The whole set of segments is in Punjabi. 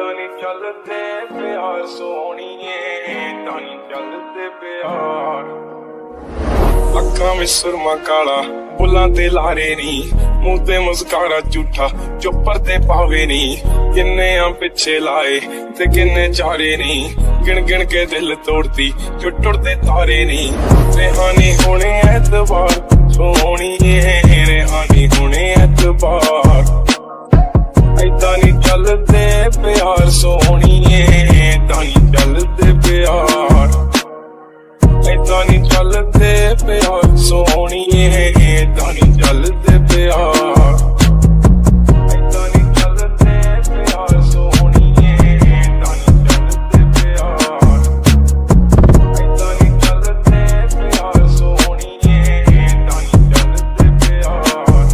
ਐਦਾਂ ਨਹੀਂ ਚੱਲਦੇ ਪਿਆਰ ਸੋਹਣੀਏ ਐਦਾਂ ਨਹੀਂ ਚੱਲਦੇ ਪਿਆਰ। ਅੱਖਾਂ ਵਿੱਚ ਸੁਰਮਾ ਕਾਲਾ ਬੁੱਲਾਂ ਤੇ ਲਾਰੇ ਨਹੀਂ ਮੂੰਹ ਤੇ ਮੁਸਕਾਰਾ ਝੂਠਾ, ਚੁੱਪਰ ਤੇ ਪਾਵੇ ਨਹੀਂ ਕਿੰਨੇ ਆ ਪਿੱਛੇ ਲਾਏ ਤੇ ਕਿੰਨੇ ਚਾਰੇ ਨਹੀਂ ਗਿਣ ਗਿਣ ਕੇ ਦਿਲ ਤੋੜਦੀ ਜੋ ਟੁੱਟਦੇ ਤਾਰੇ ਨਹੀਂ ਰਹਿਾਨੀ ਹੋਣੇ ਐਤਵਾਰ ਸੋਹਣੀ ਸੋਹਣੀਏ, ਰਹਿਾਨੀ ਹੋਣੇ ਐਤਵਾਰ। ਐਦਾਂ ਨਹੀਂ ਚੱਲਦੇ ਪਿਆਰ ਸੋਹਣੀਏ ਐਦਾਂ ਨਹੀਂ ਚੱਲਦੇ ਪਿਆਰ। ਐਦਾਂ ਨਹੀਂ ਚੱਲਦੇ ਪਿਆਰ ਸੋਹਣੀਏ ਐਦਾਂ ਨਹੀਂ ਚੱਲਦੇ ਪਿਆਰ। ਐਦਾਂ ਨਹੀਂ ਚੱਲਦੇ ਪਿਆਰ ਸੋਹਣੀਏ ਐਦਾਂ ਚੱਲਦੇ ਪਿਆਰ। ਐਦਾਂ ਨਹੀਂ ਚੱਲਦੇ ਪਿਆਰ ਸੋਹਣੀਏ ਐਦਾਂ ਚੱਲਦੇ ਪਿਆਰ।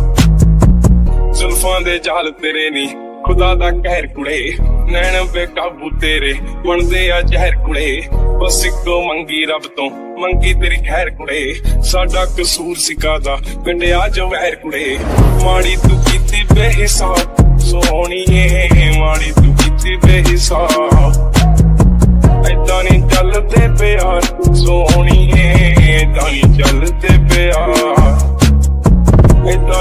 ਜ਼ੁਲਫਾਂ ਦੇ ਜਾਲ ਤੇਰੇ ਨਹੀਂ ਖੁਦਾ ਦਾ ਕਹਿਰ ਕੁੜੇ, ਨੈਣ ਬੇਕਾਬੂ ਤੇਰੇ, ਬਣਦੇ ਆ ਜ਼ਹਿਰ ਕੁੜੇ। ਬਸ ਇੱਕੋ ਮੰਗੀ ਰੱਬ ਤੋਂ, ਮੰਗੀ ਤੇਰੀ ਖੈਰ ਕੁੜੇ। ਸਾਡਾ ਕਸੂਰ ਸਿਕਾਦਾ ਪਿੰਡਿਆ ਜੋ ਕੁੜੇ। ਮਾੜੀ ਤੂੰ ਕੀਤੀ ਬੇਹਿਸਾਬ ਸੋਹਣੀਏ ਮਾੜੀ ਤੂੰ ਕੀਤੀ ਬੇਹਿਸਾਬ। ਐਦਾਂ ਨਹੀਂ ਚੱਲਦੇ ਪਿਆਰ ਸੋਹਣੀਏ ਐਦਾਂ ਨਹੀਂ ਚੱਲਦੇ ਪਿਆਰ।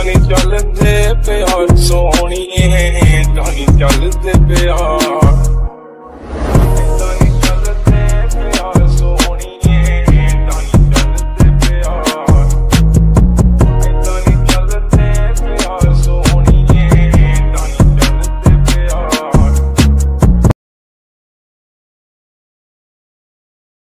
ਐਦਾਂ ਚੱਲਦੇ ਪਿਆ ਸੋਹਣੀਏ ਐਦਾਂ ਨਹੀਂ ਚੱਲਦੇ ਪਿਆ।